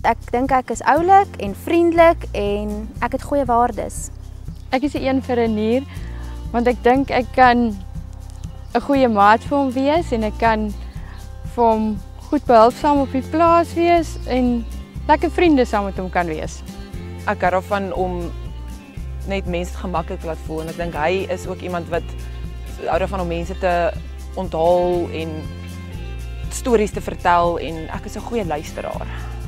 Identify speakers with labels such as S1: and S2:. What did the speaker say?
S1: Ek dink ek is oulik en vriendelik en ek het goeie waardes.
S2: Ek is 'n een vir 'n nier want ek dink ek kan 'n goeie maat vir hom wees en ek kan vir hom goed behulpsaam op die plaas wees en lekker vriende saam met hom kan wees.
S3: Ek hou daarvan om net mense gemaklik laat voel en ek dink hy is ook iemand wat hou daarvan om mense te onthaal en stories te vertel en ek is 'n goeie luisteraar.